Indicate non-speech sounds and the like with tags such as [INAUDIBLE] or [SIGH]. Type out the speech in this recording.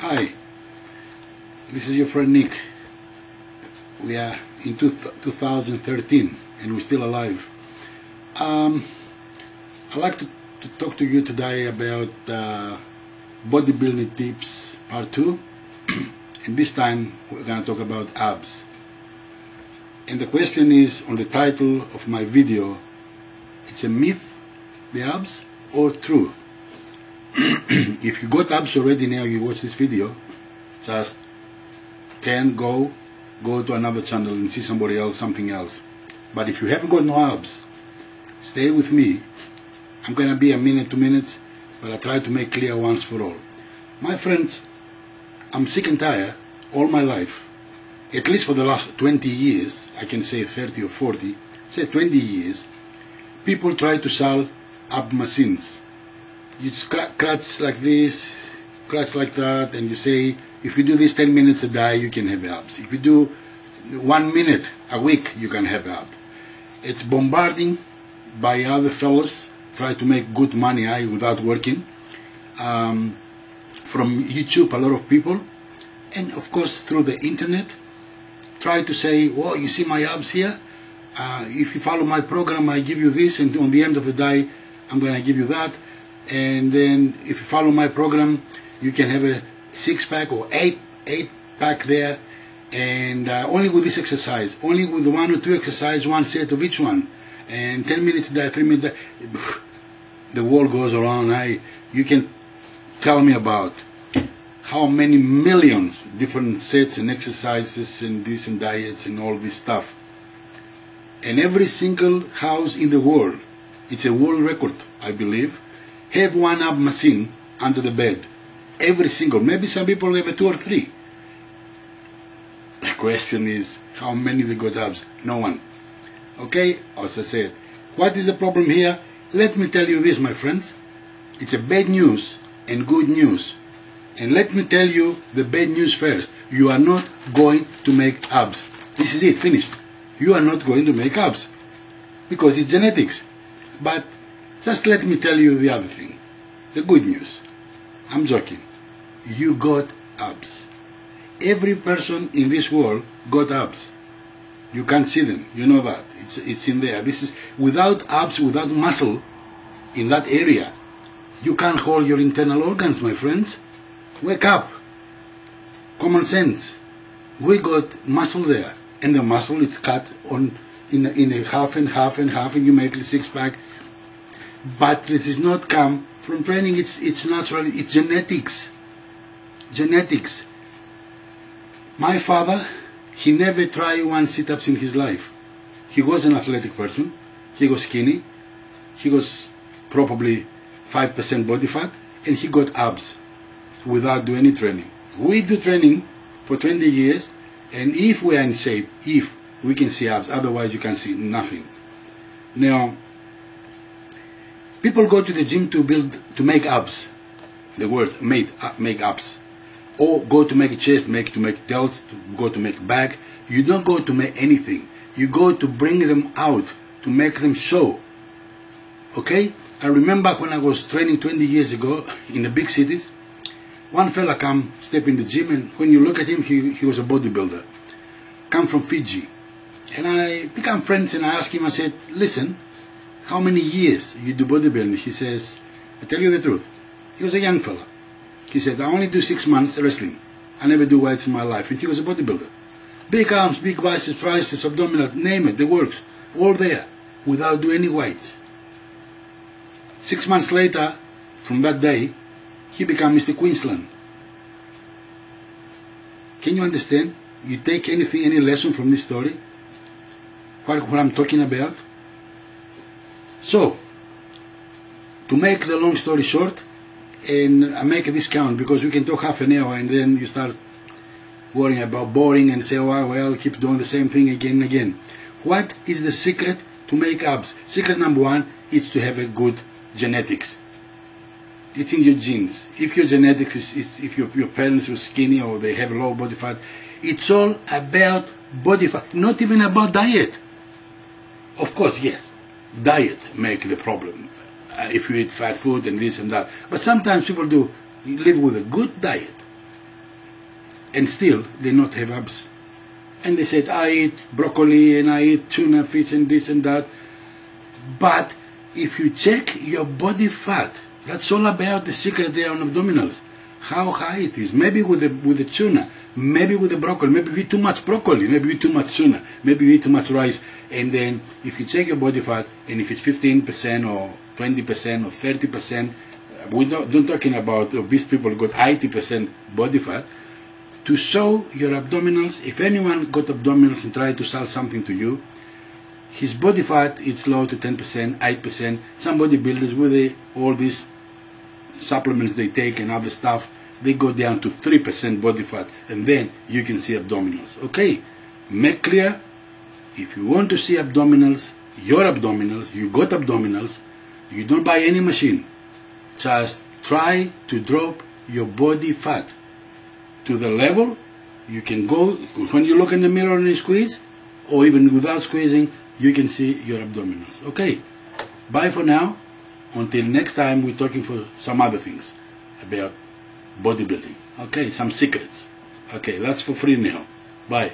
Hi, this is your friend Nick. We are in two 2013 and we're still alive. Um, I'd like to, to, talk to you today about uh, bodybuilding tips part 2 [CLEARS THROAT] and this time we're going to talk about abs. And the question is on the title of my video, it's a myth, the abs, or truth? [CLEARS THROAT] if you got abs already now, you watch this video, just can go, go to another channel and see somebody else, something else. But if you haven't got no abs, stay with me. I'm gonna be a minute, two minutes, but I try to make clear once for all. My friends, I'm sick and tired all my life, at least for the last 20 years, I can say 30 or 40, say 20 years, people try to sell ab machines you just clutch like this, clutch like that, and you say, if you do this 10 minutes a day, you can have abs. If you do one minute a week, you can have abs. It's bombarding by other fellows, try to make good money I, without working. Um, from YouTube, a lot of people, and of course through the internet, try to say, well, you see my abs here? Uh, if you follow my program, I give you this, and on the end of the day, I'm going to give you that and then if you follow my program you can have a six pack or eight eight pack there. And uh, only with this exercise only with one or two exercise one set of each one. And 10 minutes there 3 minutes [SIGHS] the world goes around. I you can tell me about how many millions different sets and exercises and this and diets and all this stuff. And every single house in the world it's a world record I believe have one ab machine under the bed. Every single. Maybe some people have two or three. The question is, how many they got abs? No one. Okay, as I said, what is the problem here? Let me tell you this, my friends. It's a bad news and good news. And let me tell you the bad news first. You are not going to make abs. This is it, finished. You are not going to make abs. Because it's genetics. But just let me tell you the other thing. The good news. I'm joking. You got abs. Every person in this world got abs. You can't see them. You know that. It's, it's in there. This is without abs, without muscle in that area. You can't hold your internal organs, my friends. Wake up. Common sense. We got muscle there. And the muscle is cut on in in a half and half and half and you make a six pack but it does not come from training. It's it's natural. It's genetics. Genetics. My father, he never tried one sit-ups in his life. He was an athletic person. He was skinny. He was probably five percent body fat, and he got abs without doing any training. We do training for 20 years, and if we are in shape, if we can see abs, otherwise you can see nothing. Now, People go to the gym to build, to make abs. The word made, uh, make abs. Or go to make chest, make to make delts, to go to make back. You don't go to make anything. You go to bring them out, to make them show. Okay? I remember when I was training 20 years ago [LAUGHS] in the big cities, one fella come, step in the gym, and when you look at him, he, he was a bodybuilder. Come from Fiji. And I become friends and I asked him, I said, listen, how many years you do bodybuilding? He says, I tell you the truth. He was a young fella. He said, I only do six months wrestling. I never do weights in my life. And he was a bodybuilder. Big arms, big biceps, triceps, abdominal, name it, the works. All there, without doing any weights. Six months later, from that day, he became Mr. Queensland. Can you understand? You take anything, any lesson from this story? What, what I'm talking about? So, to make the long story short, and I make a discount because you can talk half an hour and then you start worrying about boring and say, oh, well, keep doing the same thing again and again. What is the secret to make abs? Secret number one is to have a good genetics. It's in your genes. If your genetics is, is if your, your parents were skinny or they have low body fat, it's all about body fat, not even about diet. Of course, yes, diet make the problem. Uh, if you eat fat food and this and that. But sometimes people do live with a good diet and still they not have abs. And they said, I eat broccoli and I eat tuna fish and this and that. But if you check your body fat, that's all about the secret there on abdominals. How high it is. Maybe with the with the tuna, maybe with the broccoli, maybe you eat too much broccoli, maybe you eat too much tuna, maybe you eat too much rice. And then if you check your body fat and if it's 15% or 20% or 30%, we're not, don't talking about obese people got 80% body fat, to show your abdominals, if anyone got abdominals and tried to sell something to you, his body fat is low to 10%, 8%. Some bodybuilders with all these supplements they take and other stuff, they go down to 3% body fat and then you can see abdominals. Okay, make clear, if you want to see abdominals, your abdominals, you got abdominals, you don't buy any machine. Just try to drop your body fat to the level you can go when you look in the mirror and you squeeze or even without squeezing you can see your abdominals okay bye for now until next time we're talking for some other things about bodybuilding. Okay some secrets. Okay that's for free now. Bye